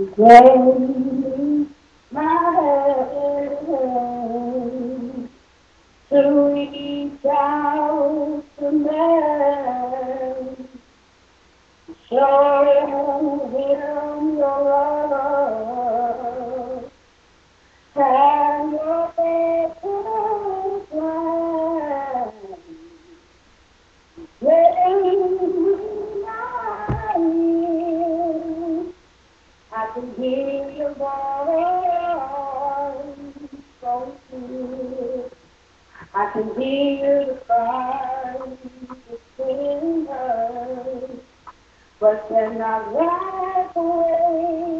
Today hear the cries of sinners, but cannot life away.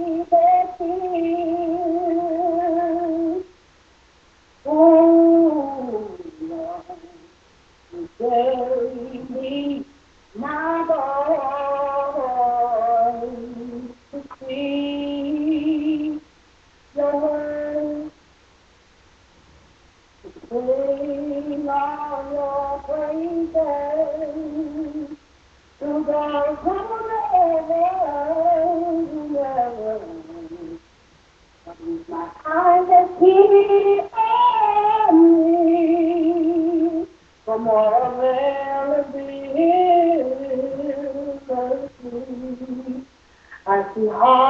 Hurrah!